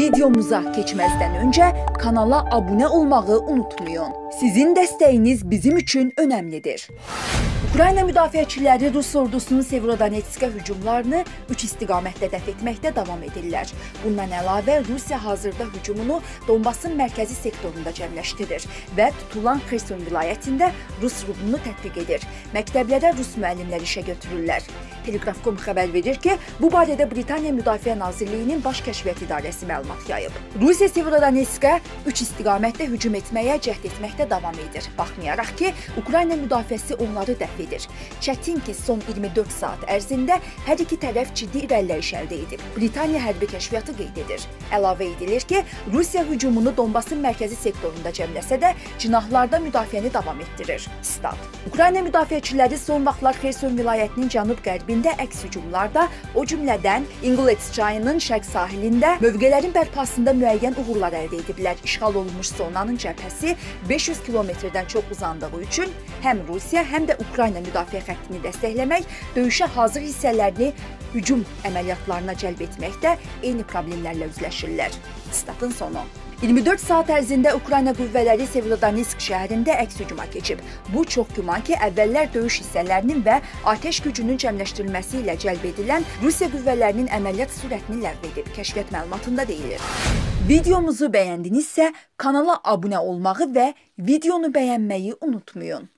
Videomuza keçməzdən öncə kanala abunə olmağı unutmayın. Sizin dəstəyiniz bizim üçün önəmlidir. Ukrayna müdafiəçiləri Rus ordusunun Severodonetskə hücumlarını üç istiqamətdə dəf etməkdə davam edirlər. Bundan əlavə Rusiya hazırda hücumunu Donbasın mərkəzi sektorunda cəmləşdirir və tutulan Xerson vilayətində Rus rubunu tətbiq edir. Məktəblərə Rus müəllimlər işə götürürlər. Telegraf.com xəbər verir ki, bu barədə Britaniya Müdafiə Nazirliyinin Baş Kəşfiyyat İdarəsi məlumat yayıb. Rusiya Severodonetskə üç istiqamətdə hücum etməyə cəhd etməkdə davam edir. Baxmayaraq ki, Ukrayna müdafiəsi onları dəf edir. Çətin ki, son 24 saat ərzində hər iki tərəf ciddi irəliləyiş əldə edib. Britaniya hərbi kəşfiyyatı qeyd edir. Əlavə edilir ki, Rusiya hücumunu Donbasın mərkəzi sektorunda cəmləsə də, cinahlarda müdafiəni davam etdirir. Stat. Ukrayna müdafiəçiləri son vaxtlar Xerson vilayətinin cənub-qərbində əks hücumlarda, o cümlədən İngulets çayının şərq sahilində mövqələrin bərpasında müəyyən uğurlar əldə ediblər. İşğal olunmuş zonanın cəbhəsi 500 kilometrdən çox uzandığı üçün həm Rusiya, həm də Ukrayna müdafiə xəttini dəstəkləmək, döyüşə hazır hissələrini hücum əməliyyatlarına cəlb etməkdə eyni problemlərlə üzləşirlər. Statın sonu. 24 saat ərzində Ukrayna qüvvələri Severodonetsk şəhərində əks hücuma keçib. Bu çox güman ki, əvvəllər döyüş hissələrinin və atəş gücünün cəmləşdirilməsi ilə cəlb edilən Rusiya qüvvələrinin əməliyyat sürətini ləğv edib. Kəşfiyyat məlumatında deyilir. Videomuzu bəyəndinizsə, kanala abunə olmağı və videonu bəyənməyi unutmayın.